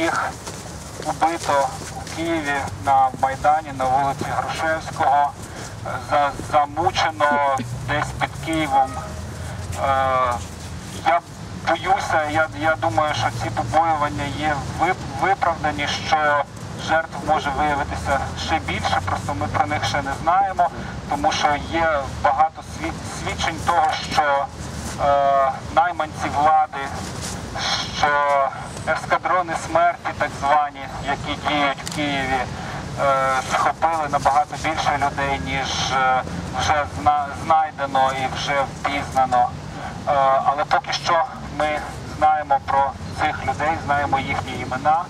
яких убито у Києві на Майдані на вулиці Грушевського, замучено десь під Києвом. Е, я боюся, я, я думаю, що ці побоювання є виправдані, що жертв може виявитися ще більше, просто ми про них ще не знаємо, тому що є багато свідчень того, що е, найманці влади, що ескадрони смерті, так звані, які діють в Києві, е, схопили набагато більше людей, ніж е, вже знайдено і вже впізнано. Е, Але поки що ми знаємо про цих людей, знаємо їхні імена.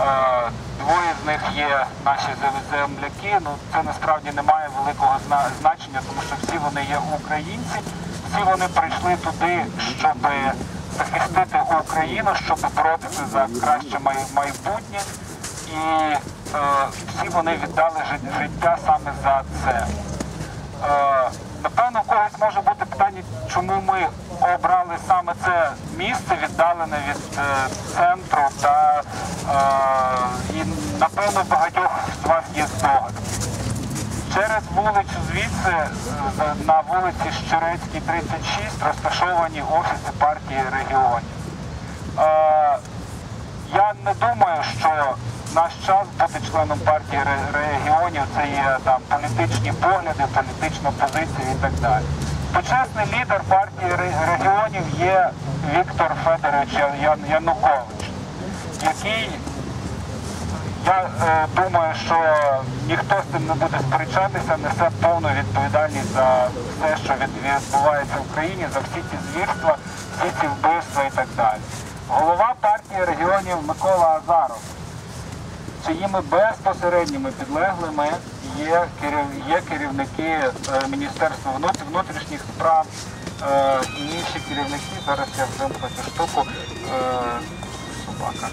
Е, Двоє з них є наші земляки. Ну це насправді не має великого зна- значення, тому що всі вони є українці. Всі вони прийшли туди, щоб захистити Україну, щоб боротися за краще майбутнє. І е, всі вони віддали життя саме за це. Е, Напевно, у когось може бути питання, чому ми обрали саме це місце, віддалене від е, центру, та е, і напевно багатьох з вас є здогад. Через вулицю звідси, на вулиці Щерецькій, 36, розташовані офіси партії регіонів. Е, я не думаю, що наш час бути членом партії регіонів це є там політичні погляди, політична позиція і так далі. Почесний лідер партії регіонів є Віктор Федорович Янукович, який я е, думаю, що ніхто з цим не буде сперечатися, несе повну відповідальність за все, що відбувається в Україні, за всі ці звірства, всі ці вбивства і так далі. Голова партії регіонів Микола Азаров, чиїми безпосередніми підлеглими є, є керівники е, Міністерства внутрішніх справ е, інші керівники. Зараз я вимкну цю штуку. Е, собака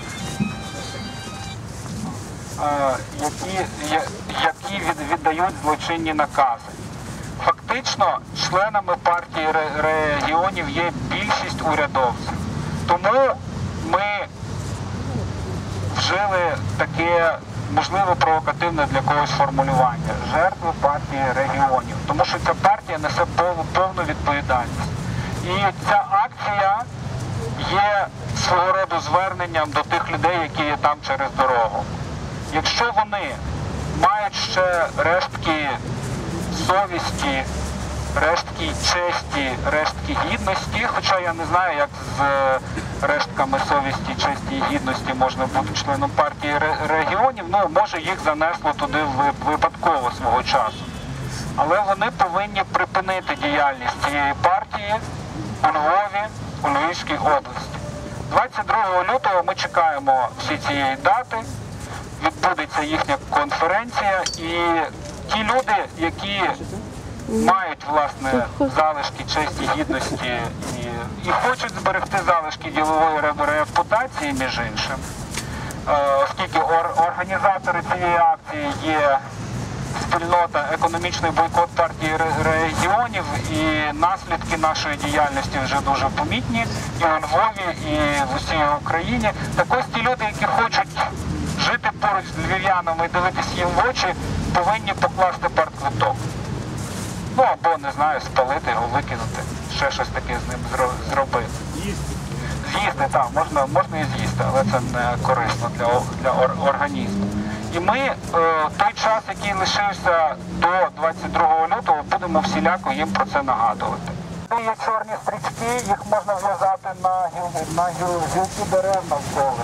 які, які віддають злочинні накази. Фактично, членами партії регіонів є більшість урядовців. Тому ми вжили таке, можливо, провокативне для когось формулювання жертви партії регіонів. Тому що ця партія несе повну відповідальність. І ця акція є свого роду зверненням до тих людей, які є там через дорогу. Якщо вони мають ще рештки совісті, рештки честі, рештки гідності, хоча я не знаю, як з е, рештками совісті, честі і гідності можна бути членом партії регіонів, ну може їх занесло туди ви- випадково свого часу. Але вони повинні припинити діяльність цієї партії у Львові, у Львівській області. 22 лютого ми чекаємо всі цієї дати, відбудеться їхня конференція, і ті люди, які мають власне залишки честі, гідності і, і хочуть зберегти залишки ділової репутації, між іншим, е, оскільки ор- організатори цієї акції є спільнота економічний бойкот партії регіонів і наслідки нашої діяльності вже дуже помітні і у Львові, і в усій Україні. Так ось ті люди, які хочуть жити поруч з львів'янами і дивитися їм в очі, повинні покласти партквиток. Ну або не знаю, спалити його, викинути, ще щось таке з ним зро- зробити. З'їсти, так, можна, можна і з'їсти, але це не корисно для, для ор- організму. І ми е, той час, який лишився до 22 лютого, будемо всіляко їм про це нагадувати. Є чорні стрічки, їх можна в'язати на, гіл, на гіл, гілки дерев навколо.